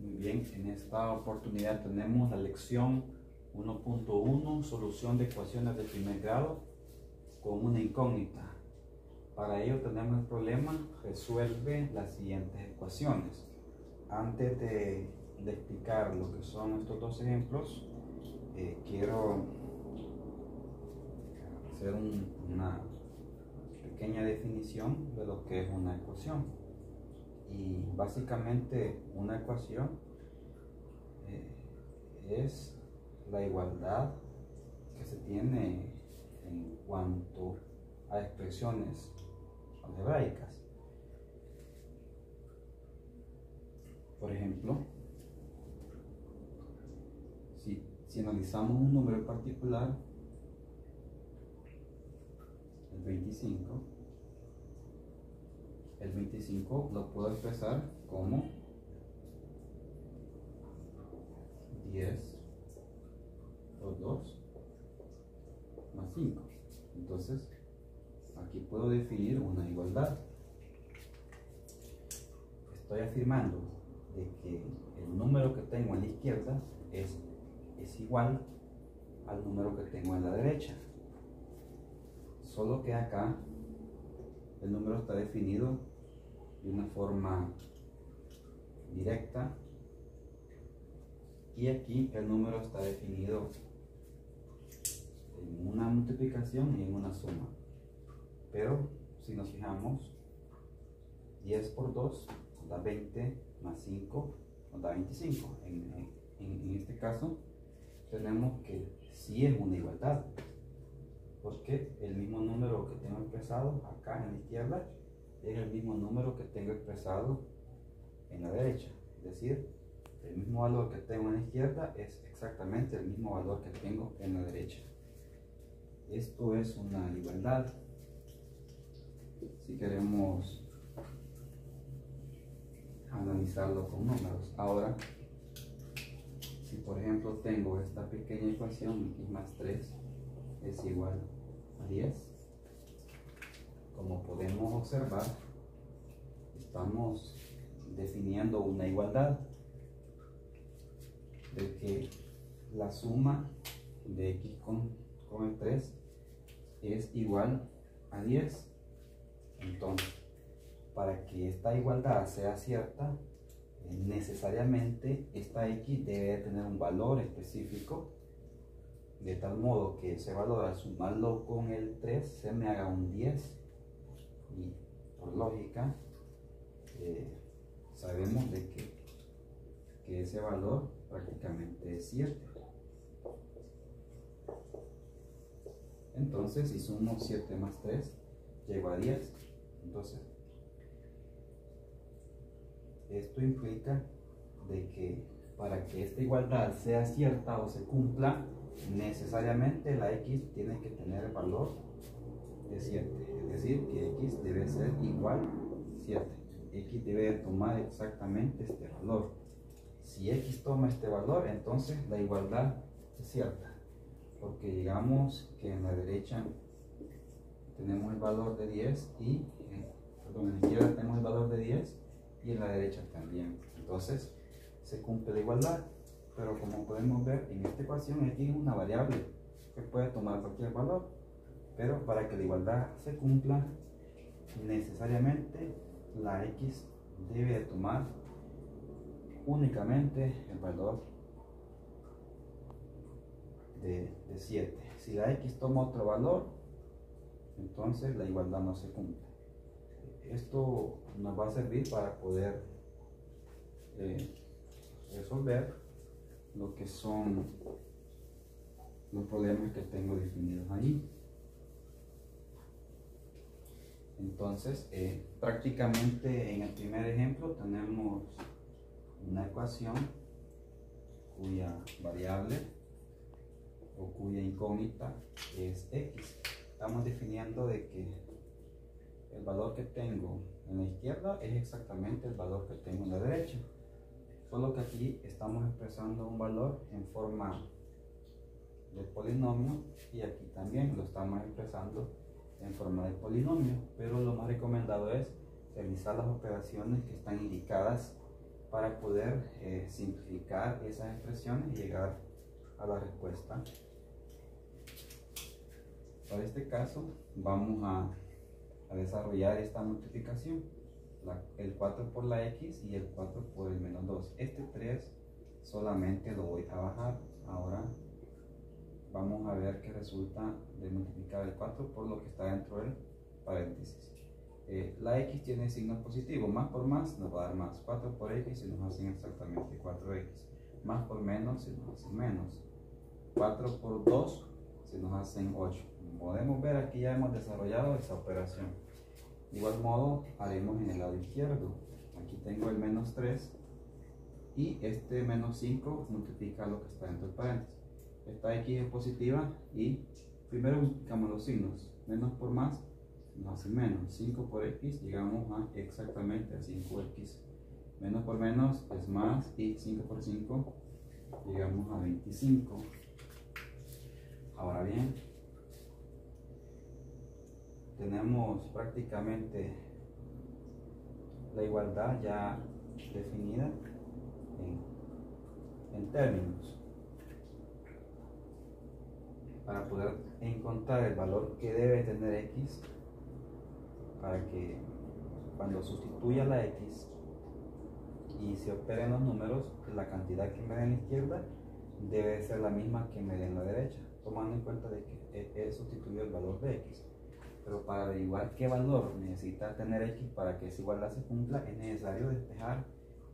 Muy bien, en esta oportunidad tenemos la lección 1.1, solución de ecuaciones de primer grado con una incógnita. Para ello tenemos el problema, resuelve las siguientes ecuaciones. Antes de, explicar lo que son estos dos ejemplos, eh, quiero hacer una pequeña definición de lo que es una ecuación y básicamente una ecuación eh, es la igualdad que se tiene en cuanto a expresiones algebraicas. Por ejemplo, si, si analizamos un número particular, el 25, el 25 lo puedo expresar como 10 por 2 más 5. Entonces, aquí puedo definir una igualdad. Estoy afirmando de que el número que tengo a la izquierda es, es igual al número que tengo en la derecha. Solo que acá el número está definido de una forma directa. Y aquí el número está definido en una multiplicación y en una suma. Pero si nos fijamos 10 por 2 da 20 más 5 nos da 25 en, en este caso tenemos que si es una igualdad porque el mismo número que tengo expresado acá en la izquierda es el mismo número que tengo expresado en la derecha. Es decir, el mismo valor que tengo en la izquierda es exactamente el mismo valor que tengo en la derecha. Esto es una igualdad. Si queremos analizarlo con números. Ahora, si por ejemplo tengo esta pequeña ecuación, x más 3 es igual a 10, como podemos observar, estamos definiendo una igualdad de que la suma de x con, el 3 es igual a 10. Entonces, para que esta igualdad sea cierta, necesariamente esta x debe tener un valor específico de tal modo que ese valor al sumarlo con el 3 se me haga un 10 y por lógica eh, sabemos de que, que ese valor prácticamente es 7 entonces si sumo 7 más 3 llego a 10 entonces esto implica de que para que esta igualdad sea cierta o se cumpla necesariamente la x tiene que tener el valor de 7 es decir que x debe ser igual a 7 x debe tomar exactamente este valor. Si x toma este valor entonces la igualdad es cierta. Porque digamos que en la derecha tenemos el valor de 10 y eh, perdón, en la izquierda tenemos el valor de 10 y en la derecha también. Entonces se cumple la igualdad. Pero como podemos ver en esta ecuación x es una variable que puede tomar cualquier valor pero para que la igualdad se cumpla necesariamente la x debe tomar únicamente el valor de, de 7 si la x toma otro valor entonces la igualdad no se cumple esto nos va a servir para poder eh, resolver lo que son los problemas que tengo definidos ahí. Entonces, eh, prácticamente en el primer ejemplo tenemos una ecuación cuya variable o cuya incógnita es x. Estamos definiendo de que el valor que tengo en la izquierda es exactamente el valor que tengo en la derecha. Solo que aquí estamos expresando un valor en forma de polinomio y aquí también lo estamos expresando en forma de polinomio. Pero lo más recomendado es realizar las operaciones que están indicadas para poder eh, simplificar esas expresiones y llegar a la respuesta. Para este caso vamos a, a desarrollar esta multiplicación. el 4 por la x y el 4 por el menos 2. Este 3 solamente lo voy a bajar. Ahora vamos a ver qué resulta de multiplicar el 4 por lo que está dentro del paréntesis. Eh, la x tiene signo positivo, más por más nos va a dar más, 4 por x se nos hacen exactamente 4x, más por menos se nos hacen menos, 4 por 2 se nos hacen 8. Podemos ver aquí ya hemos desarrollado esa operación. Igual modo haremos en el lado izquierdo, aquí tengo el menos 3 y este menos 5 multiplica lo que está dentro del paréntesis. Esta x es positiva y primero multiplicamos los signos, menos por más nos hace menos. 5 por x llegamos a exactamente a 5x. Menos por menos es más y 5 por 5 llegamos a 25. Ahora bien, tenemos prácticamente la igualdad ya definida en términos. Para poder encontrar el valor que debe tener x, para que cuando sustituya la x y se operen los números, la cantidad que me den en la izquierda debe ser la misma que me den en la derecha, tomando en cuenta de que he, sustituido el valor de x. Pero para averiguar qué valor necesita tener x para que esa igualdad se cumpla, es necesario despejar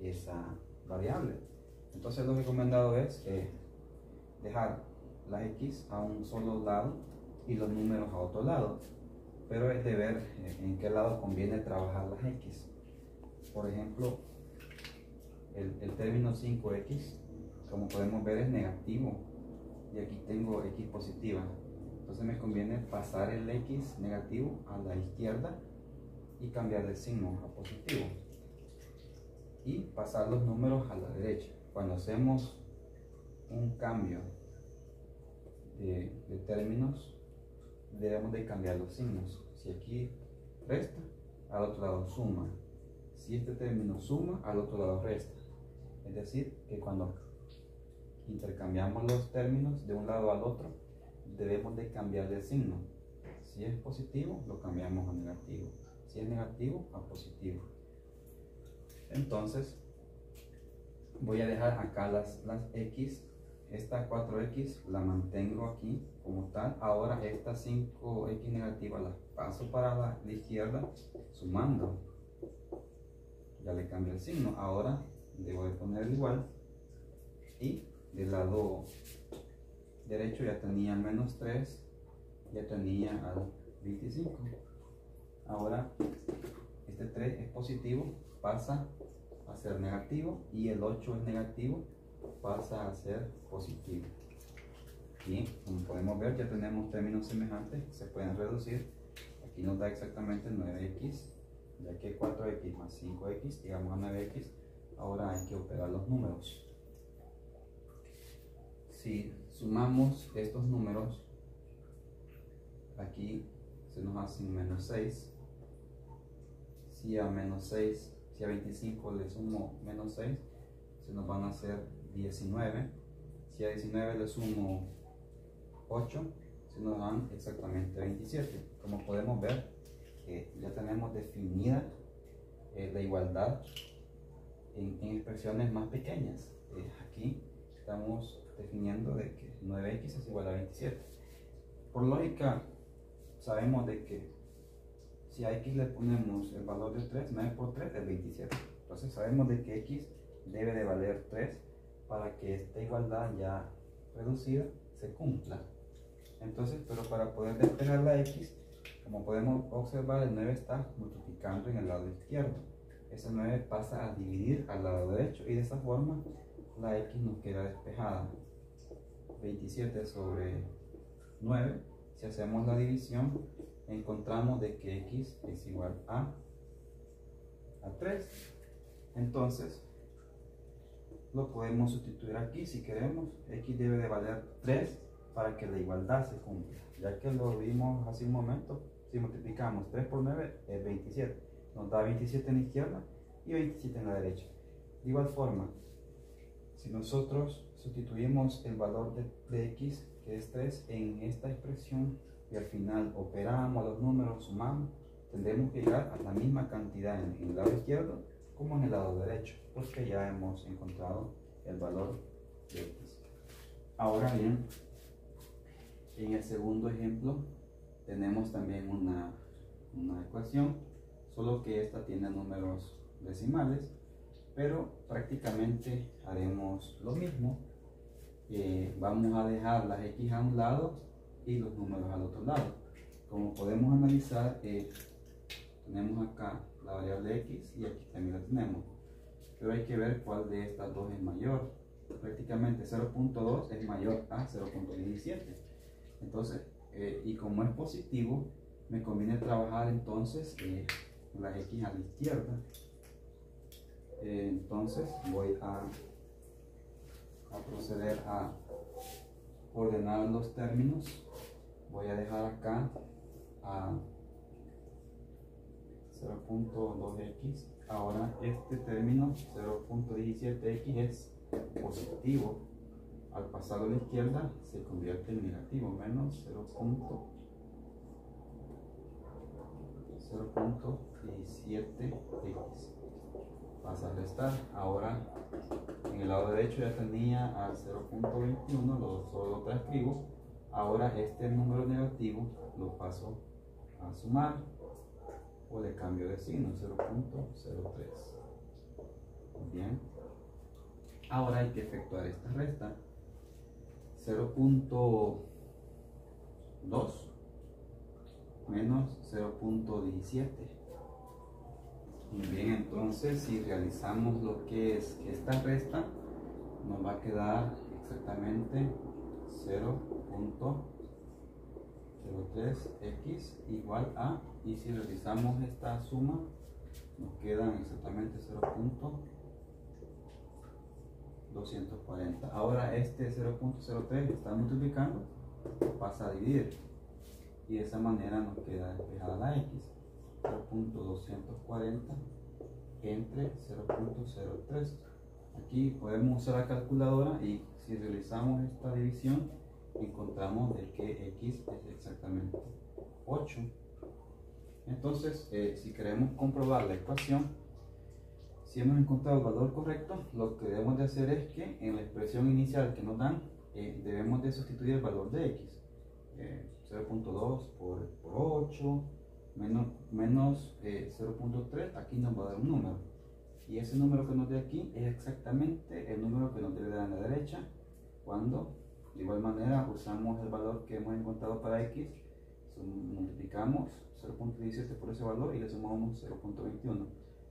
esa variable. Entonces lo recomendado es eh, dejar la x a un solo lado y los números a otro lado pero es de ver eh, en qué lado conviene trabajar las x. Por ejemplo, el, el término 5x, como podemos ver, es negativo y aquí tengo x positiva. Entonces me conviene pasar el x negativo a la izquierda y cambiar el signo a positivo. Y pasar los números a la derecha. Cuando hacemos un cambio de, de términos, debemos de cambiar los signos. Si aquí resta, al otro lado suma. Si este término suma, al otro lado resta. Es decir, que cuando intercambiamos los términos de un lado al otro, debemos de cambiar de signo. Si es positivo, lo cambiamos a negativo. Si es negativo, a positivo. Entonces, voy a dejar acá las, las X esta 4x la mantengo aquí como tal. Ahora esta 5x negativa la paso para la, izquierda sumando. Ya le cambio el signo. Ahora debo de poner igual. Y del lado derecho ya tenía menos 3. Ya tenía al 25. Ahora este 3 es positivo. Pasa a ser negativo. Y el 8 es negativo pasa a ser positivo. Y como podemos ver, ya tenemos términos semejantes se pueden reducir. Aquí nos da exactamente 9x, ya que 4x más 5x, llegamos a 9x. Ahora hay que operar los números. Si sumamos estos números, aquí se nos hacen menos 6. Si a menos 6, si a 25 le sumo menos 6, se nos van a hacer 19. Si a 19 le sumo 8, se nos dan exactamente 27. Como podemos ver, eh, ya tenemos definida eh, la igualdad en, expresiones más pequeñas. Eh, aquí estamos definiendo de que 9x es igual a 27. Por lógica, sabemos de que si a x le ponemos el valor de 3, 9 por 3 es 27. Entonces sabemos de que x debe de valer 3 para que esta igualdad ya reducida se cumpla. Entonces, pero para poder despejar la x, como podemos observar, el 9 está multiplicando en el lado izquierdo. Ese 9 pasa a dividir al lado derecho y de esa forma la x nos queda despejada. 27 sobre 9, si hacemos la división, encontramos de que x es igual a, a 3. Entonces, lo podemos sustituir aquí si queremos. X debe de valer 3 para que la igualdad se cumpla. Ya que lo vimos hace un momento, si multiplicamos 3 por 9 es 27. Nos da 27 en la izquierda y 27 en la derecha. De igual forma, si nosotros sustituimos el valor de, de x, que es 3, en esta expresión y al final operamos los números, sumamos, tendremos que llegar a la misma cantidad en, en el lado izquierdo como en el lado derecho, porque ya hemos encontrado el valor de x. Ahora bien, en el segundo ejemplo tenemos también una, una ecuación, solo que esta tiene números decimales, pero prácticamente haremos lo mismo. Eh, vamos a dejar las x a un lado y los números al otro lado. Como podemos analizar, eh, tenemos acá la variable x y aquí también la tenemos. Pero hay que ver cuál de estas dos es mayor. Prácticamente 0.2 es mayor a 0.17. Entonces, eh, y como es positivo, me conviene trabajar entonces eh, la x a la izquierda. Entonces voy a proceder a ordenar los términos. Voy a dejar acá a 0.2x. Ahora este término 0.17x es positivo al pasarlo a la izquierda se convierte en negativo, menos 0.17x. Pasa a restar. Ahora en el lado derecho ya tenía a 0.21, lo solo transcribo. Ahora este número negativo lo paso a sumar o de cambio de signo, 0.03. Bien. Ahora hay que efectuar esta resta. 0.2 menos 0.17. Bien, entonces si realizamos lo que es esta resta, nos va a quedar exactamente 0.03x igual a, y si realizamos esta suma, nos quedan exactamente 0.03 240. Ahora este 0.03 está multiplicando, pasa a dividir. Y de esa manera nos queda despejada la x. 0.240 entre 0.03. Aquí podemos usar la calculadora y si realizamos esta división encontramos de que x es exactamente 8. Entonces, eh, si queremos comprobar la ecuación, si hemos encontrado el valor correcto, lo que debemos de hacer es que en la expresión inicial que nos dan, eh, debemos de sustituir el valor de x. 0.2 eh, por, 8 menos, menos 0.3, eh, aquí nos va a dar un número. Y ese número que nos dé aquí es exactamente el número que nos debe dar a la derecha cuando de igual manera usamos el valor que hemos encontrado para x, multiplicamos 0.17 por ese valor y le sumamos 0.21.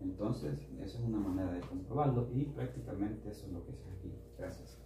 Entonces, esa es una manera de comprobarlo y prácticamente eso es lo que hace aquí. Gracias.